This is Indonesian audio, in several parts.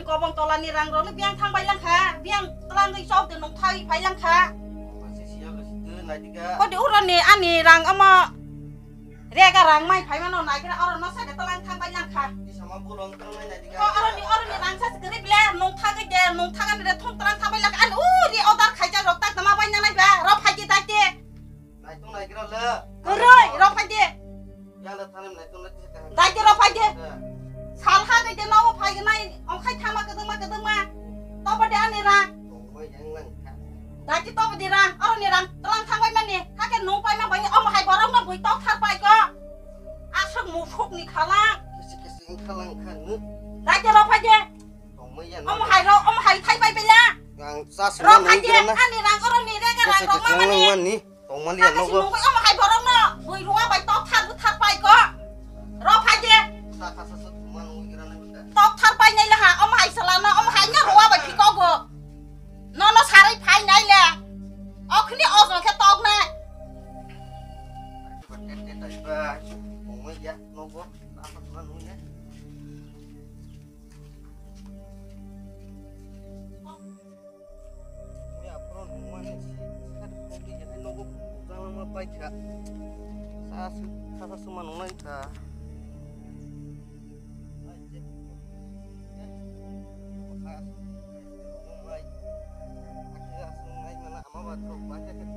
ni kobong tola ni rang ro ni biang thang bai lang kha biang tlang dei chok de nong thai pai lang kha ko de uron ni ani rang ama re ga rang mai pai mano na kira oron no sa de tlang thang bai lang kha sama bulong terus nak juga ko oron ni oron ni rang sa segeri bile nong thang ga de nong thang ga de thong tlang thang bai lang an u ri odar khai ja rok tak tama bai na nai ba ro phai ji tak de nak tu nak kira le roi ro phai de ya le thanem tu nak kita tak de ro phai de sal ha ga de no phai ga nai ong khai thang ma ga dang ma ga dang ma to ba de ani rang Tunggu yang lang đại cái to đi ra ở đây ra tao thang quay nè các cái nung quay mà bây ông mà hay bỏ đâu nó bụi to thắt bay cơ à sao mù phúc nè khá la Kasi kasi ang kalang kan đại cái đâu phải chứ Tunggu yan ông mà hay đâu ông mà hay thay bay bay la Ang sas rồi man phải ang chứ kira na anh đi ra ở đây nè cái Kasi ra rồi kasi mà ang nè man ni Tunggu man các yan cái no nung ông mà hay bỏ đâu nó Sa kasa sa man ang kira na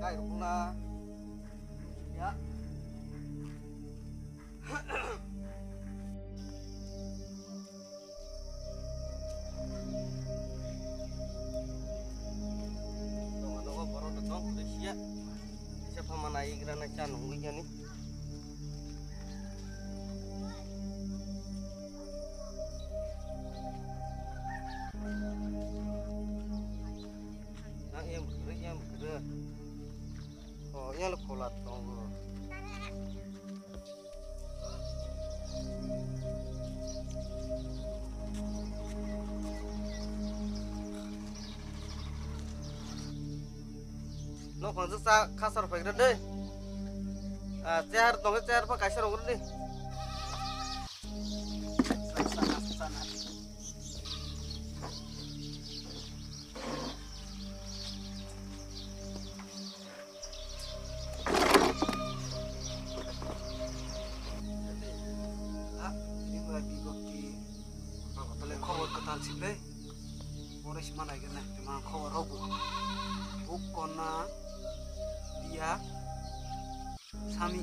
Ya. Tunggu-tunggu baru datang udah siap. Siapa mana ikan na can nunggunya nih. Nah, yang bergerak, yang bergerak. Oh, yang lu kolat tunggu. nó còn rất xa khá sợ phải rất đây à chair tông cái chair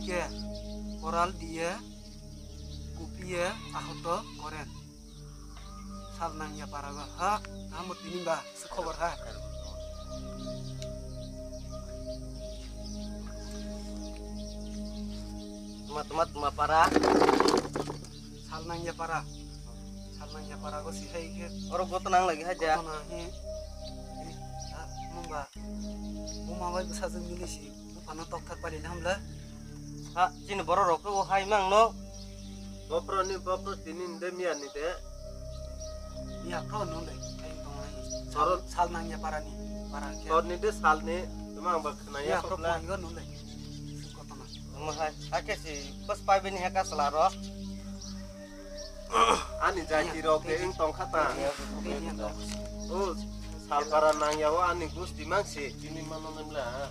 tiga koral dia kupia ahoto koren. Salnangnya para ha, namun ini mbah sekobar ha temat-temat ma para. Salnangnya para. Salnangnya para gue sih hai orang gue tenang lagi aja. Eh, ah, ini, ya mbak mau mawai bisa jengili sih. Panah tokat tak pada hamlah ha sini baru rok tuh hai mang no Bapro ni bapro tinin de mian ni de. Iya, nolai. Kain tongai. Sorot. sal nangnya parani. Parang kia. Tor ni de sal ni memang bak na Iya, ya pro kopla. pon nolai. Sukotona. mah hai ake si pas pai bini haka selaro Ani jaki rok de ing tong khata. Iya, no. Oh, sal para nang ya wa ani gus dimang si ini mano nemla.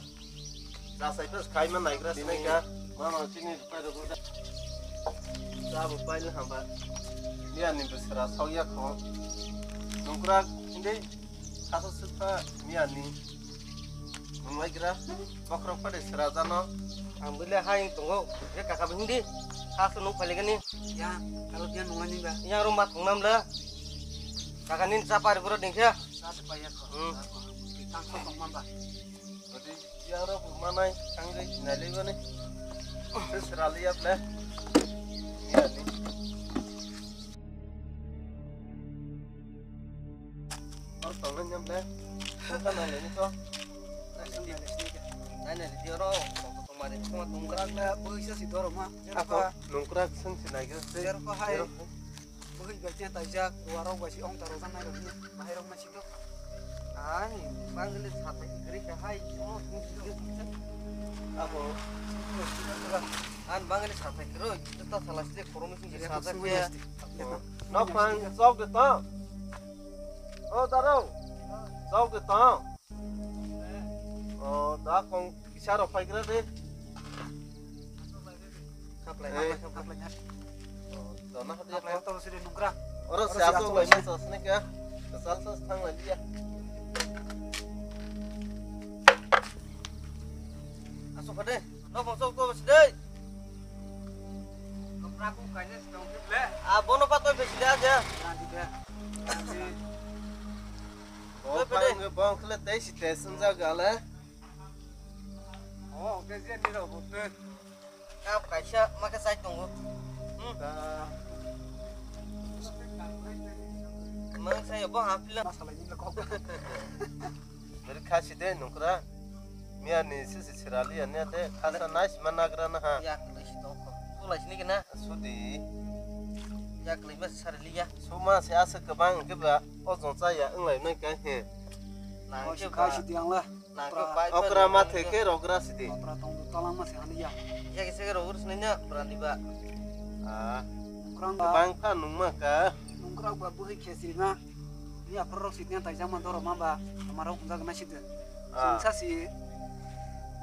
Rasa itu kai man naik ras ini ka. Mama sini pada buda. Sabu pai le hamba. Ni ani besra sauya kho. Nungkra inde khasa supa ni ani. Mumai gira. Bakrok pada serajano. ambil hai tunggu ya kakak bindi khas nung paling ni Ya, kalau dia nungani ba. yang rumah tong nam lah kakak ni siapa ada kurang ya Sa supaya ko. Hmm. Kita kong mamba. Jadi yang ro manai kangai nale gone. Serali ya ple. Ya ni. Or tongan nyam ple. Bukan nale ni to. nanya di dia ro tong tong mari tong tong Mungkin na bisa si Doro ma. Ako nungkra sen sinaga. Jer ko hai. Tajak, waro gasi ong tarusan na gani. Mahirong na sito. ai panggil sate igri ka hai oh Ako an kiro kita salah Jadi aku ya suwe no pang sok de to. Ô ta đâu? Sao cái tao? Ờ đã con sao đâu phải cái đấy? Kap lai, Eh. lai, tolong sini nungkra. Orang Orang siapa siapa lagi lagi? sos ni kah? Kesal sos tang lagi ya. Masuk ke deh. Nok masuk kau masih deh. Nungkra aku kayaknya sedang gila. Ah, bono pak tuh besi aja. Nanti deh. Nanti. Oh, bang nge bang kele teh si teh senja gala. Oh, oke sih ini robot tuh. Kap kaisa makan saya tunggu. Dah. Mang saya bang ambil lah. Masalah ini kok. Beri kasih deh nukra. Mia ni si si sirali ane teh kasa nice mana gerana ha. Ya, kalau si toko. Tuh lah sini kena. Sudi. Ya, kalau ini sari liya. Suma si asa ke bang ke ba. Ozon saya engai nai kan he. Oh, ke si kasih tiang lah. Nah, ke baik. Okra mate ke rogra si deh. Nungkra tunggu talang masih hani ya. Ya, kita kira urus nanya berani ba. Ah, Nungkra ke nggak. bang kan nungma ka. Nungkra gua buhi kesi na. Ini aku rok sitnya tak zaman toro mamba. Amarok nggak kena situ. Ah,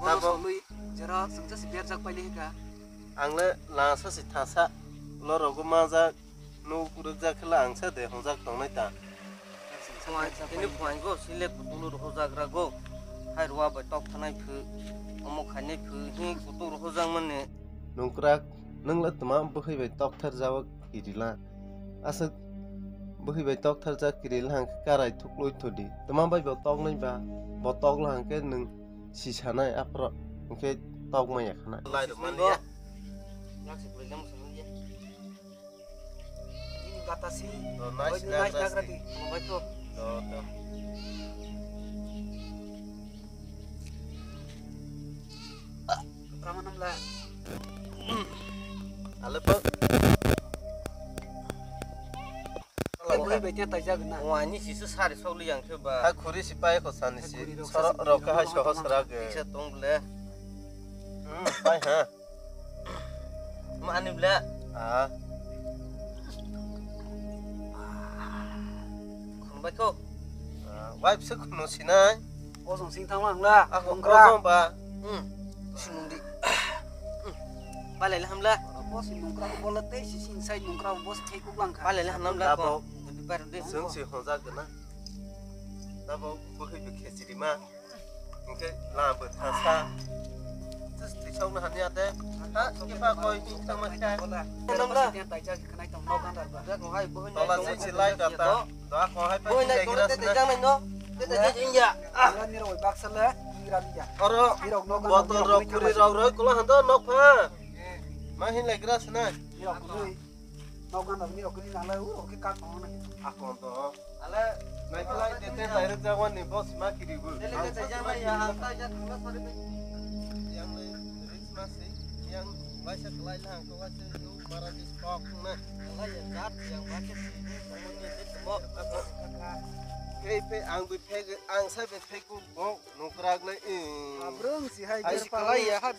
Tapului jero sungja si biar jak pali ka. Angle lansa si thasa lo rogo manza nu kuruk jak la angsa de hongja tong nai ta. Ini puan go sile kutulur hojak rago. Hai ruwa bai tok thanai phu. Omok khane phu hi kutur hojang mane. Nungkrak nangla tamam bukhi bai tok thar jawak kirila. Asak bukhi bai tok thar jak kirila hang karai thukloi thodi. Tamam bai bai tok nai ba. Bai tok la hang ke nung apro lai do man ya Nak sih boleh kamu sama dia. Ini kata si. do Oh, nice nice berarti. Mau do do enam lah. ale sih sehari soli yang ha coba. khuri sipai ko san si khuri rok soro sa si ro ka ha shoh sara ge tong bela. pai ha Ma ani bela. ah Kun baik kau. wipe se kuno sinai Kosong sing tang lah. aku Nungkra. kozong ba Hmm. Sinundi. Balik alhamdulillah. Bos nungkra ko bola teh si sin sai nungkra bos kai ku lang ka. Balik alhamdulillah Dabo. kau. Jadi baru deh. sung si hong za gana da ba bu he be ke siri ma nke la ba tha sa tis ti chong na han ya te ha ke pa ko hi ta ma ka kan to la si si lai da ta da ko hai pa ki naik ga kau gira teh sna jangan no. Teh teh jinja. Ira ni ro bak sala oro kan. botol ro kuri ro ro ko la han do nok pa ma hin le gira sna Ira kan dar miro kuni nala u oke ka ko na. a kon to ala nai ka lai te te lai ra ja wan ni boss ma ki ri bu Teh teh jangan ya. Hantar aja kena sorry. yang risk ma si yang Baca kelai lah, kau baca tu para di stok na. Yang aja cat yang baca sini. Kamu nyedit semua. Kei pe ang bi pe ang sa be pe ku bo nukrak na i. Abrung si hai Ai ger si kalai ya, hai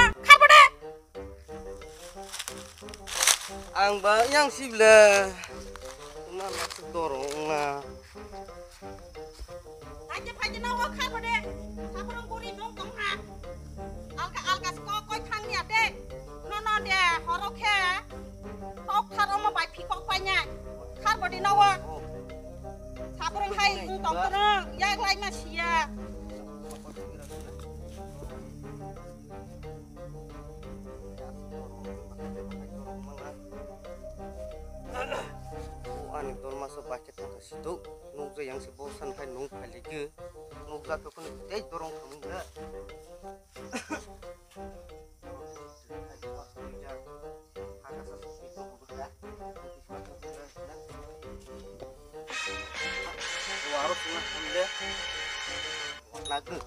ang bayang sibla na masudorong na aja pa jina wa khan de saprong guri nong tong ha alka alka sko ko khang nya de no no de horo khe tok tharo ma bai phi kok pa nya khar bodi na wa saprong hai tong tong yang lai ma sia situ nungza yang sebosan kai nung kali ke nungza ke pun teh dorong kamu enggak? Warung tengah bunda, lagu.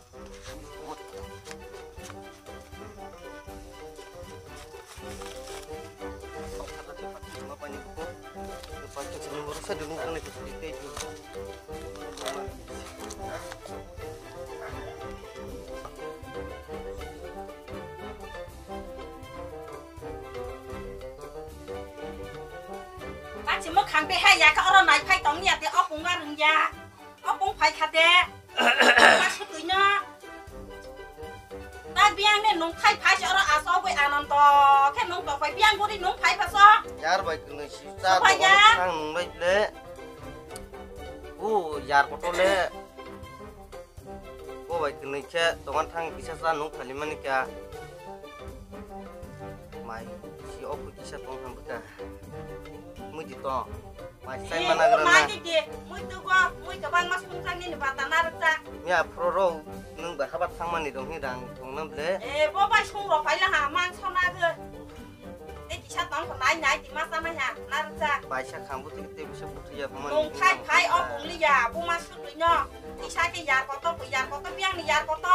Chỉ mất khang be hai ya ka oro nai phai tong ya te opung ga rung ya opung phai kha de ba su tu nya ta biang ne nong thai phai cho oro a so we anan to ke nong to phai biang go di nong phai pa so. Yar baik kena sisa Apa tu ya? orang sang baik Ya pro ro. Nung berhabat sang mani dong hidang. Tung nam le. e bo ba chung ro phai la ha mang so na ge tong ko nai nai ti ma sa ma ya ko ko ko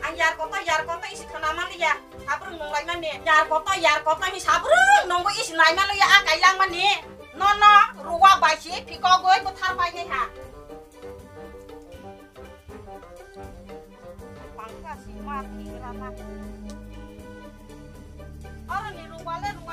ang yar koto yar koto isi sabrung nong lai mani yar koto yar koto ni sabrung nong isi ya no no ruwa bai si piko goi thar ni ha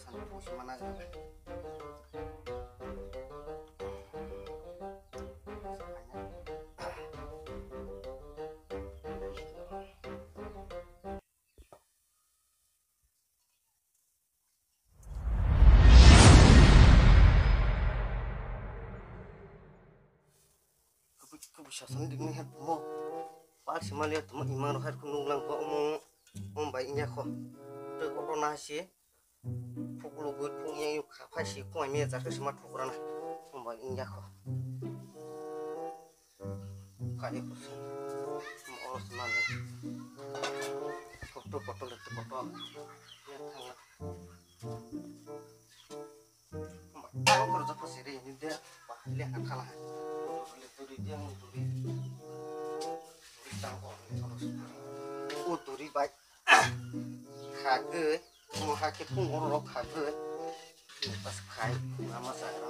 Kayak pesan terus mana kebiasaan dengan hat mo. Pak si malia tu iman rohat kunung lang ko mo mo baiknya ko tu ko na si pukul gut pung yang yuk apa si ko mi za ke smart pukul na mo baiknya ko kali ko mo oros na ne foto foto foto ya kerja pasir ini dia, wah lihat. Kalah. Dia mau. Oh baik, mau kage pun orang kage. Pas kai, nama saya.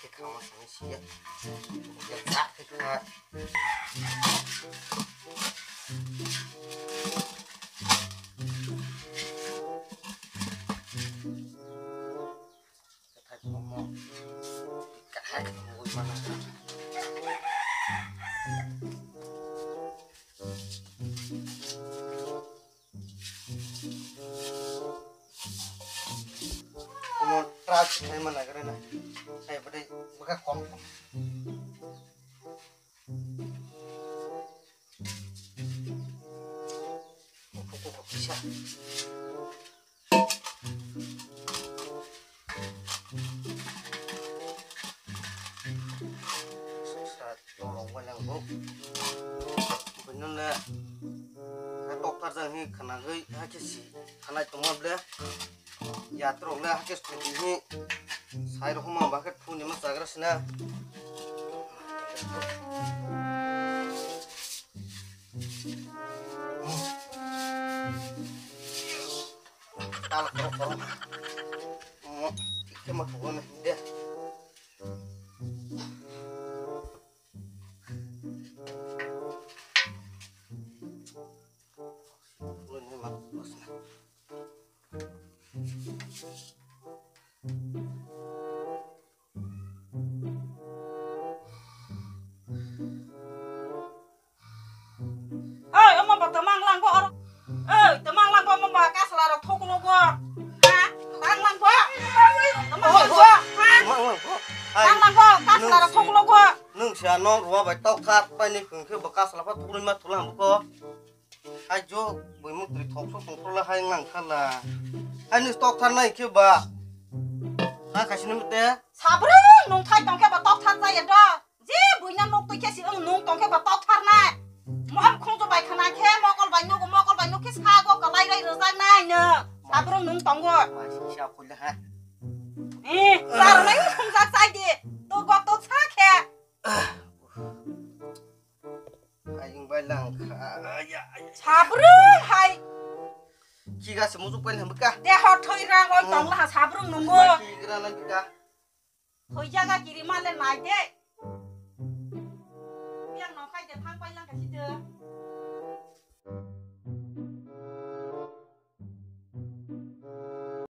Ke kawasan sih ya, ya tak ke Hai, trà hay mà này cái đây này. Đây vào đây, với các con. Không, không, không, không, không. Sa tolong walang bok. Benar lah. Hai dokter dah ni kena gay hake si kena cuma bela. Ya terus lah hake seperti ini. Saya rumah bakat pun ni mas agar sana. Tal kau kau. Oh, kita mà bà cá sả là thô của nó vợ hả mang lăng vợ tớ mang lăng vợ hả Mak mak kau. mang lăng vợ cá sả là thô của nó vợ nung sia no ruwa bai tok khat pai ni phung khe bakas la pa thuri ma thula ham ko ai jo boi mu tri thok so tong thula hai ngang khala ai ni tok than nai khe ba ha ka sin mte 사브릉 농 타이 똥개 봐 떡탄 자야 더 지, 부인한 녹도 캐시 응 농 mom không cho bài khăn ăn thế mò con bài nô của mò con bài nô kí sa có cả lai đây rồi ra này nè. Sa bro nung tông rồi mà xin sao khôn là ha ê sa rồi nấy không ra sai đi tôi gọi tôi sa khe. Anh bay lăng khá. Sa bro hay. Khi ra sớm giúp quen hầm cả để họ thôi ra gọi tông là sa bro nung ngô khi ra lên cả thôi ra cái gì mà lên lại đấy na ka